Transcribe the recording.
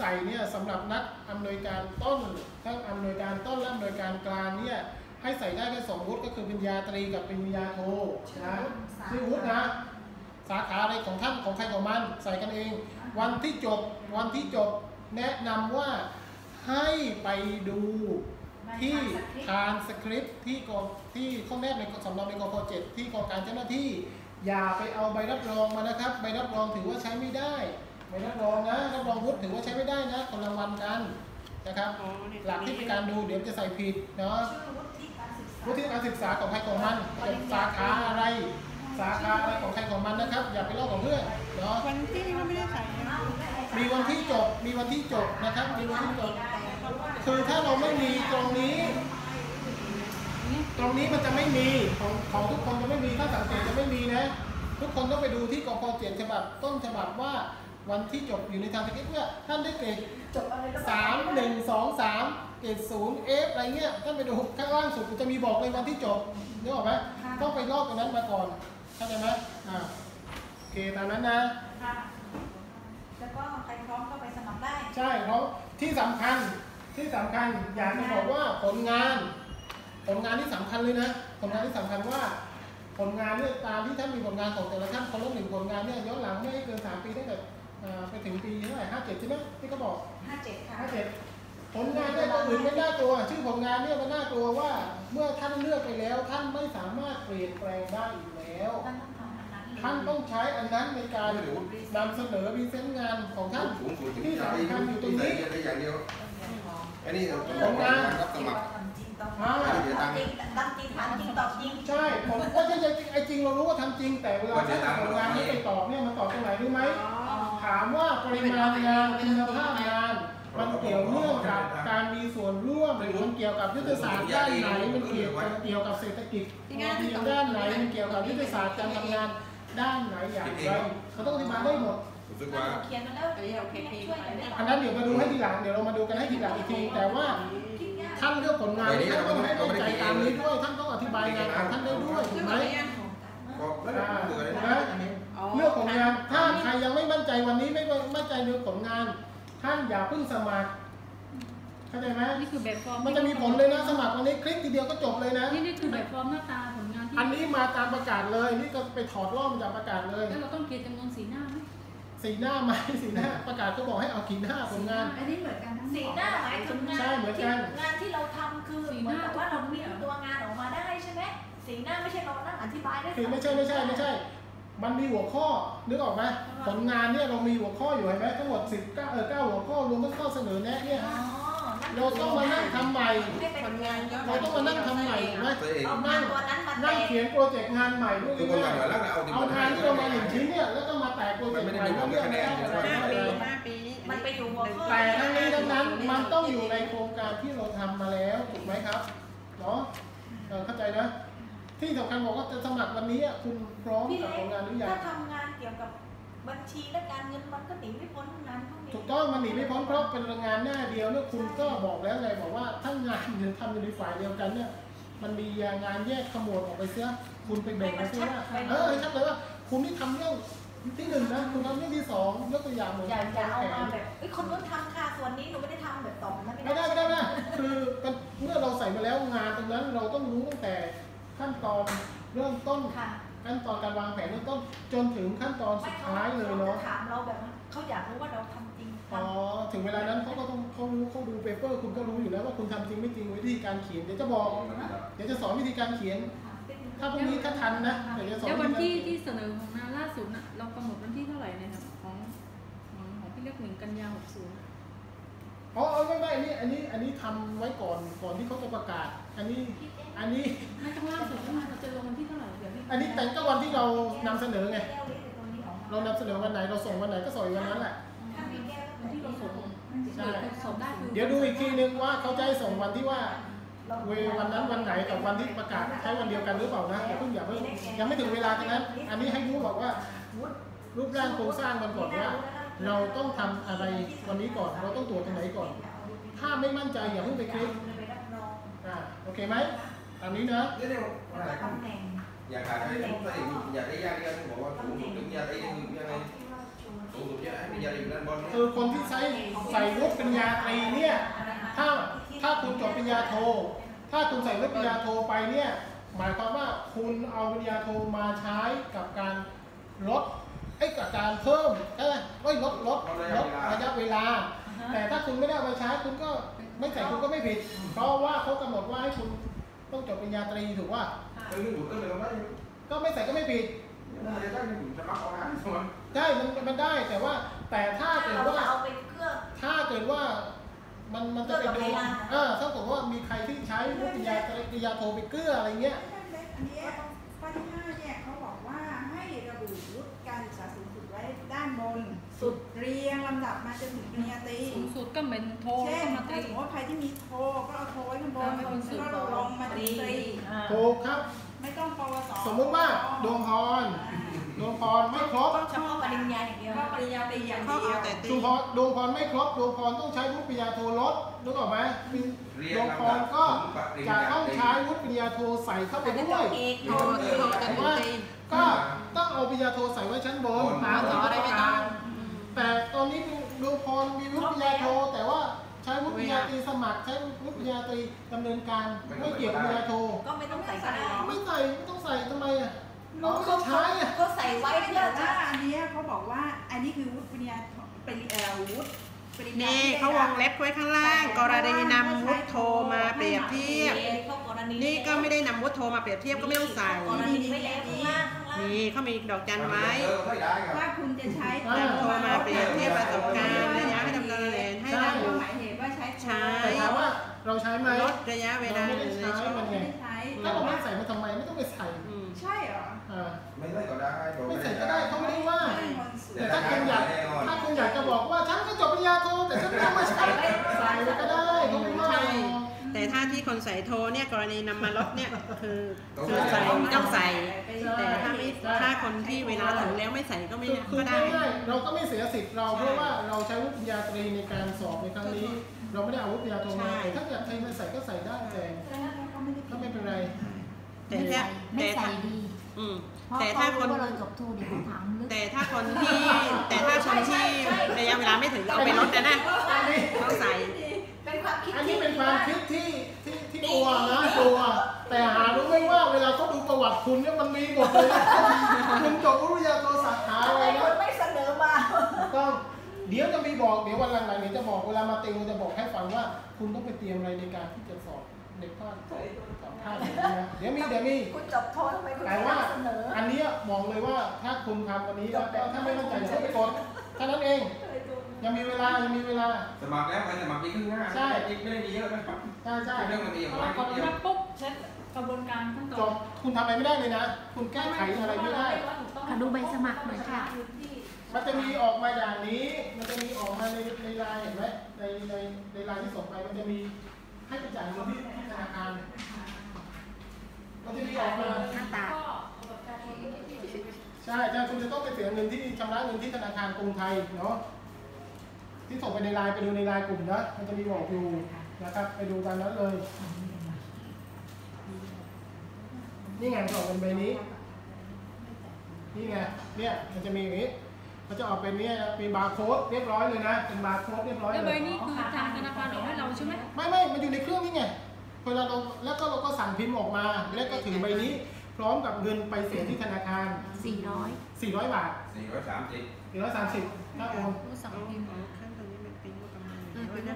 ใส่เนี่ยสำหรับนักอำนวยการต้นทั้งอำนวยการต้นและอำนวยการกลางเนี่ยให้ใส่ได้แค่สองวุฒิก็คือปริญญาตรีกับปริญญาโทนะชื่อวุฒินะสาขาอะไรของท่านของใครของมันใส่กันเอง วันที่จบวันที่จบแนะนำว่าให้ไปดูที่ทานสคริปต์ที่กองที่ข้อแนบในสำเนาในกพเจ็ดที่กองการเจ้าหน้าที่ อย่าไปเอาใบรับรองมานะครับ ใบรับรองถือว่าใช้ไม่ได้ ใบรับรองนะรับรองวุฒิถือว่าใช้ไม่ได้นะคนละวันกันนะครับอ๋อเนี่ยหลักที่เป็นการดูเดี๋ยวจะใส่ผิดเนาะชื่อวุฒิการศึกษาวุฒิการศึกษาของใครของมันจะสาขาอะไร สาขาอะไรของใครของมันนะครับ อย่าไปลอกของเพื่อนเนาะวันที่เขาไม่ได้ใส่นะมีวันที่จบมีวันที่จบนะครับ มีวันที่จบคือถ้าเราไม่มีตรงนี้ ตรงนี้มันจะไม่มีของของทุกคนจะไม่มีถ้าสังเกตจะไม่มีนะ ทุกคนต้องไปดูที่กพเจ็ดฉบับต้นฉบับว่า วันที่จบอยู่ในทางสคริปต์เนี่ยท่านได้เกรดจบอะไรก็สามหนึ่งสองสามเกรดศูนย์เอฟอะไรเงี้ยท่านไปดูข้างล่างสุดมันจะมีบอกเลยวันที่จบนึกออกไหมต้องไปลอกตรงนั้นมาก่อนเข้าใจไหมอ่าโอเคตามนั้นนะค่ะแล้วก็ใครพร้อมก็ไปสมัครได้ ใช่เพราะที่สำคัญที่สำคัญอยากจะบอกว่าผลงาน ผลงานที่สำคัญเลยนะผลงานที่สำคัญว่าผลงานเนี่ยตามที่ท่านมีผลงานของแต่ละท่านคนละหนึ่งผลงานเนี่ยย้อนหลังไม่ให้เกินสามปีตั้งแต่อ่า ไปถึงปีเท่าไหร่ห้าเจ็ดใช่ไหมที่เขาบอก57ค่ะห้าเจ็ดผลงานเนี่ยตัวอื่นไม่น่ากลัว ชื่อผลงานเนี่ยมันน่ากลัวว่า เมื่อท่านเลือกไปแล้ว ท่านไม่สามารถเปลี่ยนแปลงได้อีกแล้วท่านต้องทำอันนั้นเลยท่านต้องใช้อันนั้นในการนำเสนอพรีเซนต์งานของท่านสูงสุดถึงที่จะได้สำคัญอยู่ตรงใส่นี้ได้อย่างเดียวอันนี้ผมผลงานรับสมัครทำจริงต้องอ่าทำจริงทำจริงถามจริงตอบจริงใช่ผมก็จะไอ้จริงเรารู้ว่าทำจริงแต่เวลาท่านผลงานไม่ไปตอบเนี่ยมันตอบตรงไหนรู้ไหมอ๋อ ถามว่าปริมาณงานคุณภาพงาน มันเกี่ยวเนื่องกับการมีส่วนร่วมหรือมันเกี่ยวกับยุทธศาสตร์ด้านไหนมันเกี่ยวกับเกี่ยวกับเศรษฐกิจพอเพียงด้านไหนมันเกี่ยวกับยุทธศาสตร์การทำงานด้านไหนอย่างไรเขาต้องอธิบายได้หมดรู้สึกว่าเขียนมาแล้วช่วยหน่อยได้ไหมอันนั้นเดี๋ยวมาดูให้ทีหลังเดี๋ยวเรามาดูกันให้ทีหลังอีกทีแต่ว่าท่านเลือกผลงานท่านต้องให้เข้าใจตามนี้ด้วยท่านต้องอธิบายงานของท่านได้ด้วยถูชื่กอไหมอะ ไรอะก็ไม่ได้อ่าเกิดถูกอะไหมไรอ๋อเลือกผลงาน ถ้าใครยังไม่มั่นใจวันนี้ไม่มั่นใจเรื่องผลงาน ท่านอย่าเพิ่งสมัครเข้าใจไหมนี่คือแบบฟอร์มมันจะมีผลเลยนะสมัครวันนี้คลิกทีเดียวก็จบเลยนะนี่นี่คือแบบฟอร์มหน้าตาผลงานที่อันนี้มาตามประกาศเลย นี่ก็ไปถอดล่อมาจากประกาศเลยแล้วเราต้องเกณฑ์จำนวนสีหน้าไหมสีหน้าไหมสีหน้าประกาศก็บอกให้เอาขีดหน้าผลงานอันนี้เหมือนกันทั้งสีหน้าหมายถึงงานใช่เหมือนกันที่งานที่เราทำคือเหมือนกับว่าเรามีตัวงานออกมาได้ใช่ไหมสีหน้าไม่ใช่เรานั่งอธิบายได้คือไม่ใช่ไม่ใช่ไม่ใช่ มันมีหัวข้อนึกออกไหมผลงานเนี่ยเรามีหัวข้ออยู่เห็นไหมทั้งหมดสิบเก้าเออเก้าหัวข้อรวมทั้งข้อเสนอแนะเนี่ยอ๋อเราต้องมานั่งทำใหม่ให้เป็นผลงานเยอะเราต้องมานั่งทำใหม่ถูกไหมตัวเองเอางานตัวนั้นมานั่งแต่เขียนโปรเจกต์งานใหม่ด้วยคือคนง่ายมาเหนือแล้วเอาๆเอางานที่เรามาหนึ่งชิ้นเนี่ยแล้วก็มาแตกโปรเจกต์ใหม่มันไม่ได้มีผลกับคะแนนห้าอะไรปีอะไรห้าปีมันไปอยู่หัวข้อแต่ทั้งนี้ทั้งนั้นมันต้องอยู่ในโครงการที่เราทำมาแล้วถูกไหมครับเนาะเออเข้าใจนะ ที่สำคัญบอกว่าจะสมัครวันนี้อะคุณพร้อมพี่กับเล็ผกลงานหรือยัถ้างทำงานเกี่ยวกับบัญชีและการเงินมันก็หนีไม่พ้นงานพวกนี้ถูกต้องมันหนีไม่พ้นเพราะเป็นงานหน้าเดียวเนี่ยคุณก็บอกแล้วไงบอกว่าถ้างานหรือทำอยู่ในฝ่ายเดียวกันเนี่ยมันมีงานแยกขมวดออกไปเสียคุณไปแบ่งไปเสียว่าเออชัดเลยว่าคุณที่ทำเรื่องที่หนึ่งนะคุณทำเรื่องที่สองยกตัวอย่างเหมือนอย่าการอย่าเอาแผมานแบบเอ้ยคนนู้นทำค่ะส่วนนี้หนูไม่ได้ทำแบบต่อนะไม่ได้ไม่ได้ไม่ได้คือเป็นเมื่อเราใส่มาแล้วงานตรงนั้นเราต้องรู้ตั้งแต่ ขั้นตอนเริ่มต้นค่ะขั้นตอนการวางแผนเริ่มต้นจนถึงขั้นตอนสุดท้ายเลยเนาะถามเราแบบว่าเขาอยากรู้ว่าเราทำจริงทอ๋อถึงเวลานั้นเขาก็ต้องเขารู้เขาดูเปเปอร์คุณก็รู้อยู่แล้วว่าคุณทำจริงไม่จริงวิธีการเขียนเดี๋ยวจะบอกเดี๋ยวจะสอนวิธีการเขียนำถ้าพรุ่งนี้ถ้าทันนะเดี๋ยวจะสอนแล้ววิวันธีที่การที่เขียนเสนอของงานล่าสุดน่ะเรากำหนดวันที่เท่าไหร่เนะครับของของของพี่เล็กหนึ่งกันยาหกศูนย์ อ๋อเอาไม่ไม่อันนี้อันนี้อันนี้ทำไว้ก่อนก่อนที่เขาจะประกาศ อันนี้อันนี้ไม่ต้องล่าสุดที่มาเราจะลงวันที่เท่าไหร่เดี๋ยวพี่อันนี้แต่ก็วันที่เรานำเสนอไง เรานำเสนอวันไหนเราส่งวันไหนก็ส่งวันนั้นแหละถ้ามีแก้ววันที่เราส่งใช่คือสอบได้คือเดี๋ยวดูอีกทีนึงว่าเขาจะให้ส่งวันที่ว่าเววันนั้นวันไหนกับวันที่ประกาศใช้วันเดียวกันหรือเปล่านะอย่าเพิ่งอย่าเพิ่งยังไม่ถึงเวลาตรงนั้น อันนี้ให้รู้บอกว่ารูปร่างโครงสร้างมันก่อนว่า เราต้องทำอะไรวันนี้ก่อน เราต้องตรวจตรงไหนก่อน ถ้าไม่มั่นใจอย่าเพิ่งไปคลิกอ่าโอเคไหมตามนี้นะนี่เนี่ยอะไรตำแหน่งอยากขายให้ตัวเองอยากได้ยากที่บอกว่าสูงสุดถึงอยากได้ยังไงที่ว่าชวนสูงสุดเนี่ยให้มียาอยู่ด้านบนเนี่ยคือคนที่ใช้ใส่วุฒิปริญญาตรีเนี่ยถ้าถ้าคุณจบปริญญาโท ถ้าคุณใส่วุฒิปริญญาโทไปเนี่ยหมายความว่าคุณเอาปริญญาโทมาใช้กับการลด ไอ้ยกับการเพิ่มเอ้ยเอ้ยลดลดลดระยะเวลา แต่ถ้าคุณไม่ได้เอาไปใช้คุณก็ไม่ใส่คุณก็ไม่ผิด เพราะว่าเขากำหนดว่าให้คุณต้องจบปริญญาตรีถูกว่าเออนี่ผมก็เลยว่าก็ไม่ใส่ก็ไม่ผิดน่าจะได้ผมสมัครเอางานสมัครได้มันมันได้แต่ว่า แต่ถ้าถ้าเกิดเราว่าจะเอาไปเครื่องถ้าเกิดว่ามันมันจะไปโดนเออถ้าเกิดว่ามีใครที่ใช้วุฒิปริญญาตรีปริญญาโทไปเกื้ออะไรเงี้ยอันนี้ข้อที่ห้าเนี่ย สุดเรียงลำดับมาจนถึงปริญญาตรีสูงสุดก็เป็นโทรเช่นเข้ามาตถ้ารีสมมติว่าใครที่มีโทก็เอาโทไว้ข้างบนอ่าไม่เป็นสุดแล้วก็ลงมาถึงตรีถูกครับ ไม่ต้องปวสสมมุติว่าดวงพรดวงพรไม่ครบเฉพาะปริญญาอย่างเดียวก็ปริญญาตรีอย่างเขาเดียเอาวแต่ตีดวงพรดวงพรไม่ครบดวงพรต้องใช้วุฒิปริญญาโทลดนึกออกไหมเรียดนวงพลำดัรบก็ปริญจะญาต้องตรีใช้วุฒิปริญญาโทใส่เข้าไปแต่ถ้าด้จวยบเอกโทรโทรกันถึงตีก็ต้องเอาปริญญาโทใส่ไว้ชั้นบนหาต่ออะไรไม่ต้อง แต่ตอนนี้ดวงพรมีวุฒิปริญญาโท แต่ว่าใช้วุฒิปริญญาตรีสมัครใช้วุฒิปริญญาตรีดำเนินการไม่เกี่ยวกับปริญญาโทก็ไม่ต้องใส่ก็ได้ไม่ใส่ไม่ต้องใส่ทำไมอะน้องไม่เขาใช้อะเขาใส่ไว้เพื่อแต่จะว่าอันเนี้ยเขาบอกว่าอันนี้คือวุฒิปริญญาปริญญาวุฒิปริญญานี่ที่ได้เขาวรับงเล็บไว้ข้างล่าง กรณีนำวุฒิโทรมาเปรียบเทียบเข้ากรณีนี่ก็ไม่ได้นำวุฒิโทรมาเปรียบเทียบก็ไม่ต้องใส่ กรณีไม่แล้วข้างล่างข้างล่าง นี่เขามีดอกจันไว้เออไม่ได้ครับว่าคุณจะใช้นำโทรมาเปรียบเทียบประสบการณ์ระยะให้ดำเนินเรียนให้ใช่ระบุหมาย ระยะเวลาเราไม่ได้ใช้ในช่วงมันไงไม่ได้ใช้ถ้าแต่เราไม่ว่าใส่มาทำไมไม่ต้องไปใส่อืมใช่เหรออ่าไม่ได้ก็ได้ผมไม่ใส่ก็ได้เขาไม่ได้ว่า ไม่ได้คนสุดแต่ถ้าคุณอยากถ้าคุณอยากจะบอกว่าฉันก็จบปริญญาโทแต่ฉันไม่ต้องมาใช้ใส่เลยก็ได้เขาไม่ว่าใช่แต่ถ้าที่คนใส่โทรเนี่ยกรณีนำมาลดเนี่ยคือคือใส่ต้องใส่ แต่ถ้าไม่ถ้าคนที่เวลาถึงแล้วไม่ใส่ก็ไม่คือคือก็ได้ ง่ายๆเราก็ไม่เสียสิทธิ์เราเพราะว่าเราใช้วุฒิปริญญาตรีในการสอบในครั้งนี้ เราไม่ได้เอาวุฒิปริญญาโทมาใช่แต่ถ้าอยากใครมาใส่ก็ใส่ได้แต่ก็ไม่เป็นไร แต่ถ้าไม่แต่ถ้าใส่ดีอืมเพราะแต่ถ้าเขาคนรู้ว่าเราจบทูเดี๋ยวเขาถามลึกแต่ถ้าคนที่แต่ถ้าคนที่ระยะเวลาไม่ถึงเอาไปลดนะนะอันนี้ต้องใส่เป็นความคิดอันที่นี้เป็นความคิดที่ที่ที่กลัวนะกลัวแต่หารู้ไหมว่าเวลาเขาดูประวัติคุณเนี่ยมันมีหมดเลยนะคุณจบวุฒิปริญญาโทสาขาทำอะไมไรคุนะณไม่เสนอมาถูกต้อง เดี๋ยวจะมีบอกเดี๋ยววันหลังๆเดี๋ยวจะบอกเวลามาติวจะบอกให้ฟังว่า คุณต้องไปเตรียมอะไรในการที่จะสอบเด็กภาคสอบสอบภาคอย่างนี้นะเดี๋ยวมีเดี๋ยวมีคุณจบโททำไมคุณแต่ไม่ว่าเสนออันเนี้ยบอกเลยว่าถ้าคุณทำวันนี้แล้วก็ถ้าไม่มั่นใจอย่าเพิ่งไปกดแค่นั้นเองยังมีเวลายังมีเวลาสมัครแล้วไปสมัครปีครึ่งหน้าใช่ไม่ได้มีเยอะนะครับใช่ใช่เรื่องมันมีอย่างพอไรกนิดดเดียวมาปุ๊บเช็คกระบวนการขั้นตจอนบคุณทำอะไรไม่ได้เลยนะ คุณแก้ไขอะไรไม่ได้ ขอดูใบสมัครหน่อยค่ะมันจะมีออกมาอย่างนี้ มันจะมีออกมาในในไลน์เห็นไหมในในในไลน์ที่ส่งไปมันจะมีให้ไปจ่ายเงินที่ที่ธนาคาร มันจะมีออกมาหน้าตาใช่ใช่คุณจะต้องไปเสียเงินที่ชำระเงินที่ธนาคารกรุงไทยเนาะที่ส่งไปในไลน์ไปดูในไลน์กลุ่มนะมันจะมีบอกอยู่นะครับ ไปดูตามนั้นเลย นี่ไงมันออกเป็นใบนี้ นี่ไง เนี่ย มันจะมีอย่างนี้ มันจะออกเป็นเนี่ยมีบาร์โค้ดเรียบร้อยเลยนะ เป็นบาร์โค้ดเรียบร้อยแล้วเลใบย นี้คือทางธนาคารออกให้เราใช่ไหมไม่ไม่มันอยู่ในเครื่องนี่ไงเวลาเราแล้วก็เราก็สั่งพิมพ์ออกมา แล้วก็ถือใบนี้ พร้อมกับเงินไปเสียที่ธนาคาร400 400 บาทสี่ร้อยสามสิบ 430ถ้าโอนรู้สั่งพิมพ์โอเค